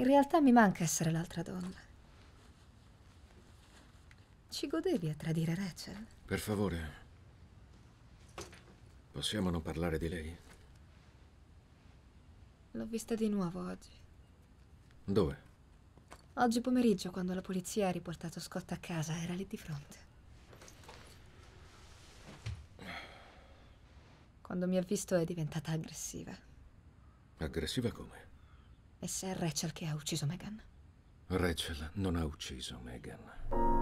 In realtà mi manca essere l'altra donna. Ci godevi a tradire Rachel? Per favore, possiamo non parlare di lei? L'ho vista di nuovo oggi. Dove? Oggi pomeriggio, quando la polizia ha riportato Scott a casa, era lì di fronte. Quando mi ha visto è diventata aggressiva. Aggressiva come? E se è Rachel che ha ucciso Megan? Rachel non ha ucciso Megan.